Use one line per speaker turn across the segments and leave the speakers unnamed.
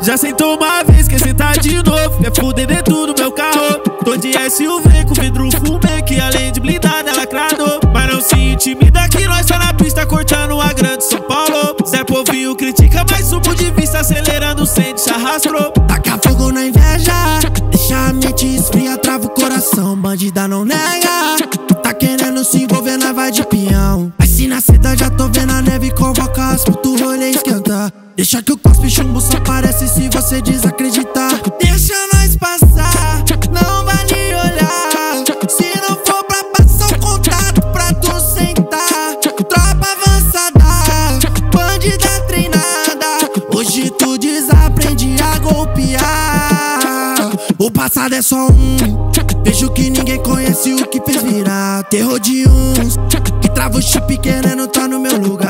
Já sentou uma vez, quer sentar de novo Quer fuder dentro do meu carro. Tô de SUV com vidro fumê Que além de blindada, ela cradou Mas não se intimida que nós tá na pista Cortando a grande São Paulo. Zé Povinho critica, mas subo de vista Acelerando sem deixar rastro
Taca fogo na inveja Deixa a mente esfria, trava o coração. Bandida não nega Tá querendo se envolver, nós vai de peão Deixa que o cospe chumbo só aparece se você desacreditar. Deixa nós passar, não vale olhar. Se não for pra passar o contato pra tu sentar Tropa avançada, bandida treinada. Hoje tu desaprende a golpear. O passado é só um Vejo que ninguém conhece o que fez virar. Terror de uns Que trava o chip querendo tá no meu lugar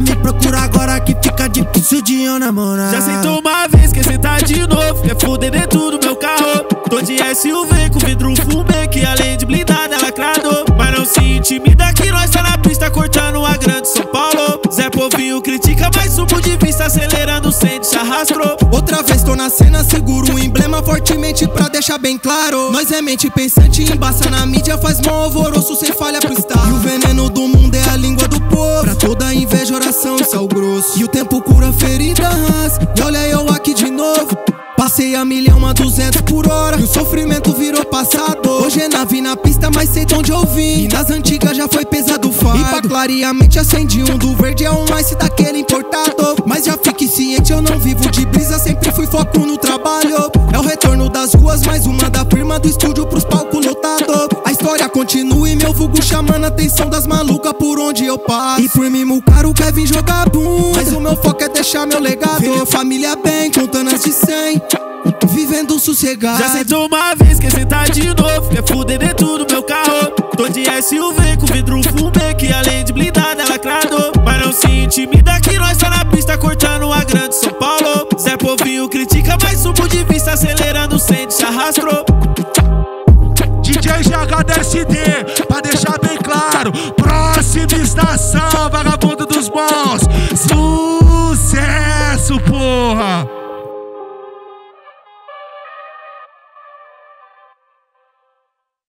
Me procura agora que fica difícil de eu namorar.
Já sentou uma vez, quer sentar de novo Quer fuder dentro do meu carro. Tô de SUV com vidro fumê Que além de blindada, ela cradou Mas não se intimida que nós tá na pista Cortando a grande São Paulo. Zé Povinho critica, mas subo de vista Acelerando sem deixar rastro
Outra vez tô na cena, seguro o emblema fortemente pra deixar bem claro. Nós é mente pensante, embaça na mídia, faz mó alvoroço sem falha pro estado. E o veneno E o tempo cura feridas. E olha eu aqui de novo. Passei a milhão a 200 por hora. E o sofrimento virou passado. Hoje é nave na pista, mas sei de onde eu vim. E nas antigas já foi pesado o fardo. E pra clarear a mente um do verde. É um ice daquele importado. Mas já fique ciente, eu não vivo de brisa. Sempre fui foco no trabalho. É o retorno das ruas, mais uma da firma do estúdio. Pros palcos A história continua e meu vulgo chamando a atenção das malucas por onde eu passo. E por mim o caro quer vir jogar boom Mas o meu foco é deixar meu legado. Ver minha família bem, contando as de 100 Vivendo sossegado.
Já sentou uma vez, quer sentar de novo? Quer fuder dentro do meu carro? Tô de SUV com vidro fumê Que além de blindada, ela cradou Mas não se intimida que nós tá na pista Cortando a grande São Paulo. Zé Povinho critica, mas subo de vista Acelerando sem deixar
CGH da pra deixar bem claro. Próxima estação, vagabundo dos bons.